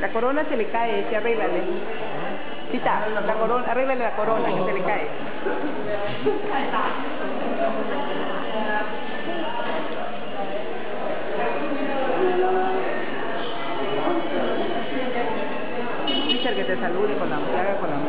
La corona se le cae, se arréglale. Chita, la corona, arréglale la corona que se le cae. Richard, que te salude con la, con la